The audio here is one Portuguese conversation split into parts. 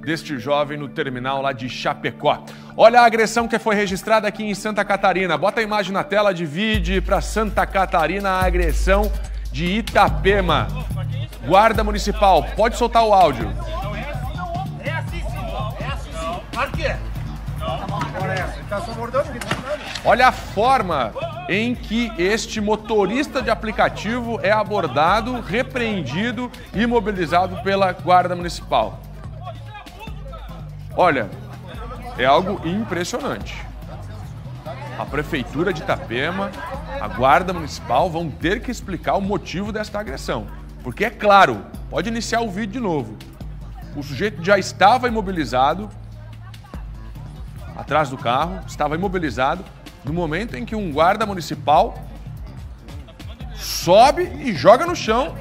deste jovem no terminal lá de Chapecó. Olha a agressão que foi registrada aqui em Santa Catarina. Bota a imagem na tela, divide para Santa Catarina a agressão de Itapema. Guarda Municipal, pode soltar o áudio. É assim sim, é assim sim. Claro que é. Olha a forma em que este motorista de aplicativo é abordado, repreendido e imobilizado pela Guarda Municipal. Olha, é algo impressionante. A Prefeitura de Itapema, a Guarda Municipal vão ter que explicar o motivo desta agressão. Porque é claro, pode iniciar o vídeo de novo. O sujeito já estava imobilizado atrás do carro, estava imobilizado no momento em que um guarda municipal sobe e joga no chão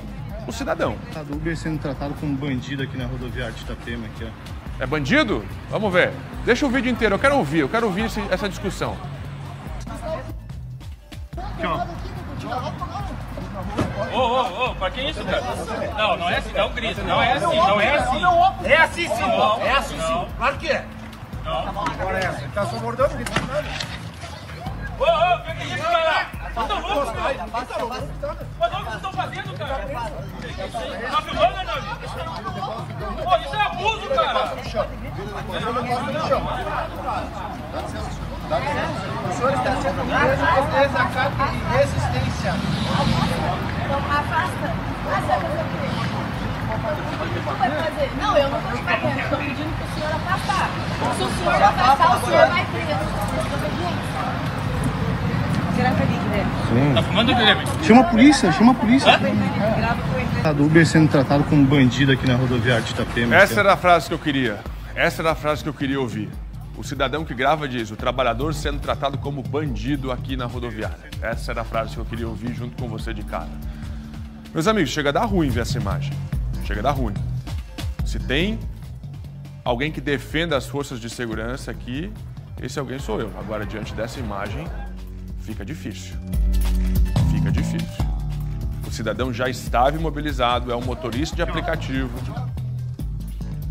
o cidadão. A Uber sendo tratado como bandido aqui na rodoviária de Itapema, aqui, ó. É bandido? Vamos ver. Deixa o vídeo inteiro, eu quero ouvir, eu quero ouvir esse- essa discussão. Ô, ô, ô, pra que isso, cara? Não, não é assim, não grita. Não é assim, não é assim. É assim sim, Não, é assim não. sim. Claro que é. Agora é essa, ele tá só mordendo, gritando. Ô, ô, que que é isso, cara? Vocês tão loucos, cara? Mas olha Tá filmando? Pô, isso é abuso, cara. O senhor está sendo preso por desacato de resistência. Então afasta. Fazer o quê? O que tu vai fazer? Não, eu não estou te estou pedindo para o senhor afastar. Se o senhor afastar, o senhor vai preso. Grava Guilherme. Tá filmando, Guilherme? Chama a polícia, chama a polícia. A Uber sendo tratado como bandido aqui na rodoviária de Itapema. Essa ó. era a frase que eu queria. Essa era a frase que eu queria ouvir. O cidadão que grava diz: o trabalhador sendo tratado como bandido aqui na rodoviária. Essa era a frase que eu queria ouvir junto com você de cara. Meus amigos, chega a dar ruim ver essa imagem. Chega a dar ruim. Se tem alguém que defenda as forças de segurança aqui, esse alguém sou eu. Agora, diante dessa imagem, fica difícil. Fica difícil. O cidadão já estava imobilizado, é um motorista de aplicativo.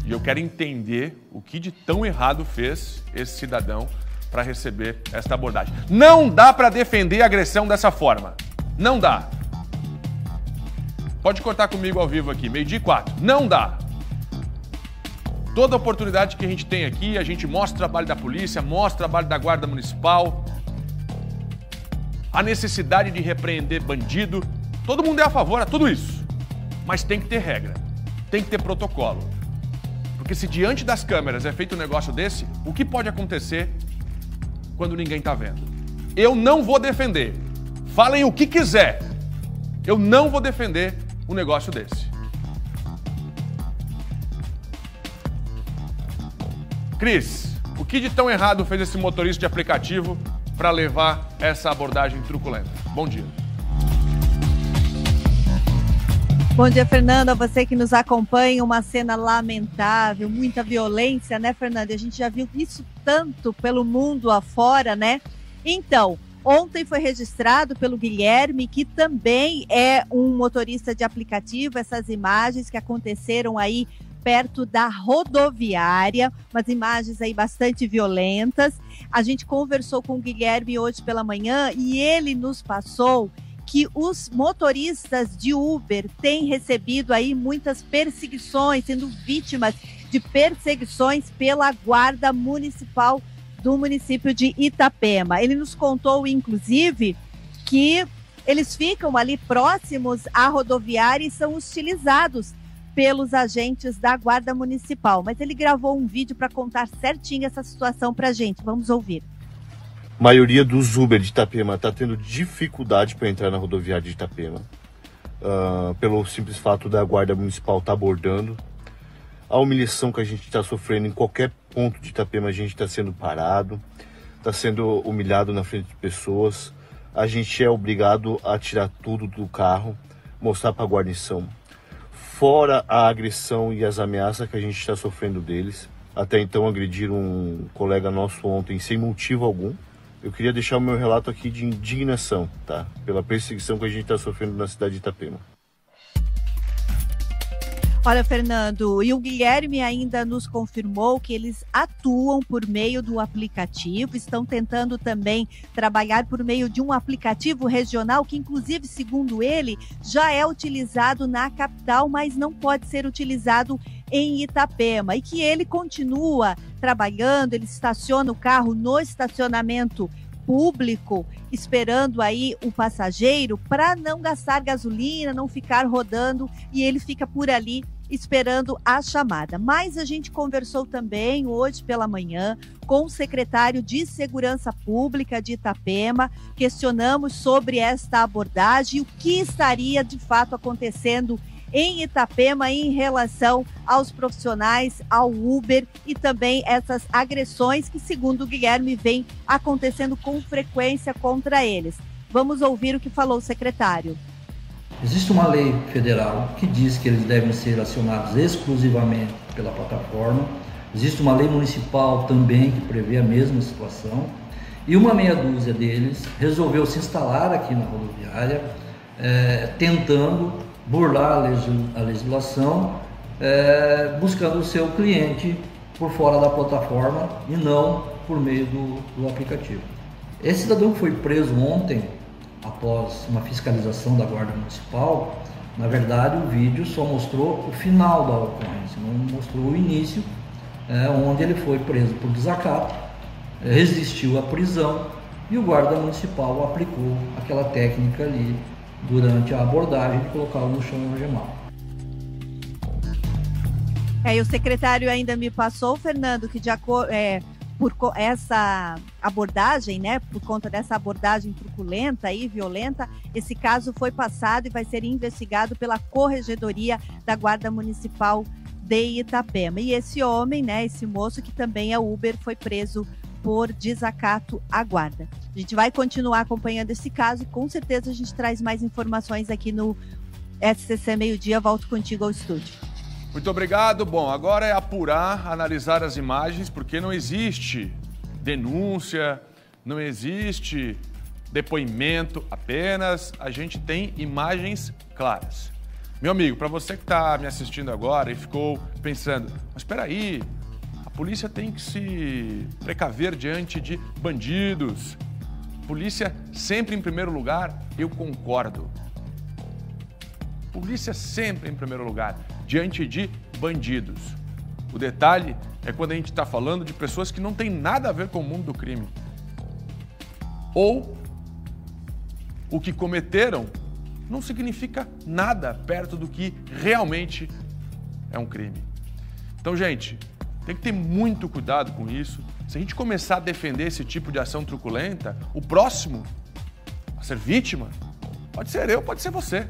E eu quero entender o que de tão errado fez esse cidadão para receber esta abordagem. Não dá para defender a agressão dessa forma. Não dá. Pode cortar comigo ao vivo aqui, meio-dia e quatro. Não dá. Toda oportunidade que a gente tem aqui, a gente mostra o trabalho da polícia, mostra o trabalho da Guarda Municipal, a necessidade de repreender bandido. Todo mundo é a favor a tudo isso. Mas tem que ter regra, tem que ter protocolo. Porque se diante das câmeras é feito um negócio desse, o que pode acontecer quando ninguém está vendo? Eu não vou defender. Falem o que quiser. Eu não vou defender um negócio desse. Cris, o que de tão errado fez esse motorista de aplicativo para levar essa abordagem truculenta? Bom dia. Bom dia, Fernanda. Você que nos acompanha, uma cena lamentável, muita violência, né, Fernanda? A gente já viu isso tanto pelo mundo afora, né? Então, ontem foi registrado pelo Guilherme, que também é um motorista de aplicativo, essas imagens que aconteceram aí perto da rodoviária, umas imagens aí bastante violentas. A gente conversou com o Guilherme hoje pela manhã e ele nos passou que os motoristas de Uber têm recebido aí muitas perseguições, sendo vítimas de perseguições pela Guarda Municipal do município de Itapema. Ele nos contou, inclusive, que eles ficam ali próximos à rodoviária e são utilizados pelos agentes da Guarda Municipal. Mas ele gravou um vídeo para contar certinho essa situação para gente. Vamos ouvir. A maioria dos Uber de Itapema está tendo dificuldade para entrar na rodoviária de Itapema, ah, pelo simples fato da Guarda Municipal estar abordando. A humilhação que a gente está sofrendo em qualquer ponto de Itapema, a gente está sendo parado, está sendo humilhado na frente de pessoas. A gente é obrigado a tirar tudo do carro, mostrar para a guarnição. Fora a agressão e as ameaças que a gente está sofrendo deles. Até então agrediram um colega nosso ontem sem motivo algum. Eu queria deixar o meu relato aqui de indignação, tá? Pela perseguição que a gente está sofrendo na cidade de Itapema. Olha, Fernando, e o Guilherme ainda nos confirmou que eles atuam por meio do aplicativo, estão tentando também trabalhar por meio de um aplicativo regional que, inclusive, segundo ele, já é utilizado na capital, mas não pode ser utilizado em Itapema. E que ele continua trabalhando, ele estaciona o carro no estacionamento público, esperando aí o passageiro para não gastar gasolina, não ficar rodando e ele fica por ali esperando a chamada. Mas a gente conversou também hoje pela manhã com o secretário de Segurança Pública de Itapema, questionamos sobre esta abordagem, o que estaria de fato acontecendo em Itapema em relação aos profissionais, ao Uber e também essas agressões que, segundo o Guilherme, vem acontecendo com frequência contra eles. Vamos ouvir o que falou o secretário. Existe uma lei federal que diz que eles devem ser acionados exclusivamente pela plataforma. Existe uma lei municipal também que prevê a mesma situação. E uma meia dúzia deles resolveu se instalar aqui na rodoviária, é, tentando burlar a legislação, é, buscando o seu cliente por fora da plataforma e não por meio do, do aplicativo. Esse cidadão que foi preso ontem após uma fiscalização da Guarda Municipal, na verdade o vídeo só mostrou o final da ocorrência, não mostrou o início, é, onde ele foi preso por desacato, resistiu à prisão e o guarda municipal aplicou aquela técnica ali durante a abordagem de colocá-lo no chão algemado. É, e o secretário ainda me passou, Fernando, que de acordo. É por essa abordagem, né, por conta dessa abordagem truculenta e violenta, esse caso foi passado e vai ser investigado pela Corregedoria da Guarda Municipal de Itapema. E esse homem, né, esse moço que também é Uber, foi preso por desacato à guarda. A gente vai continuar acompanhando esse caso e com certeza a gente traz mais informações aqui no SCC Meio Dia. Volto contigo ao estúdio. Muito obrigado. Bom, agora é apurar, analisar as imagens, porque não existe denúncia, não existe depoimento, apenas a gente tem imagens claras. Meu amigo, para você que está me assistindo agora e ficou pensando, mas espera aí, a polícia tem que se precaver diante de bandidos. Polícia sempre em primeiro lugar, eu concordo. Polícia sempre em primeiro lugar diante de bandidos. O detalhe é quando a gente está falando de pessoas que não têm nada a ver com o mundo do crime. Ou o que cometeram não significa nada perto do que realmente é um crime. Então, gente, tem que ter muito cuidado com isso. Se a gente começar a defender esse tipo de ação truculenta, o próximo a ser vítima pode ser eu, pode ser você.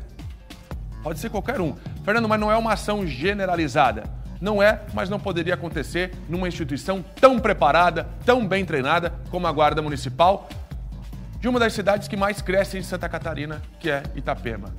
Pode ser qualquer um. Fernando, mas não é uma ação generalizada. Não é, mas não poderia acontecer numa instituição tão preparada, tão bem treinada como a Guarda Municipal, de uma das cidades que mais cresce em Santa Catarina, que é Itapema.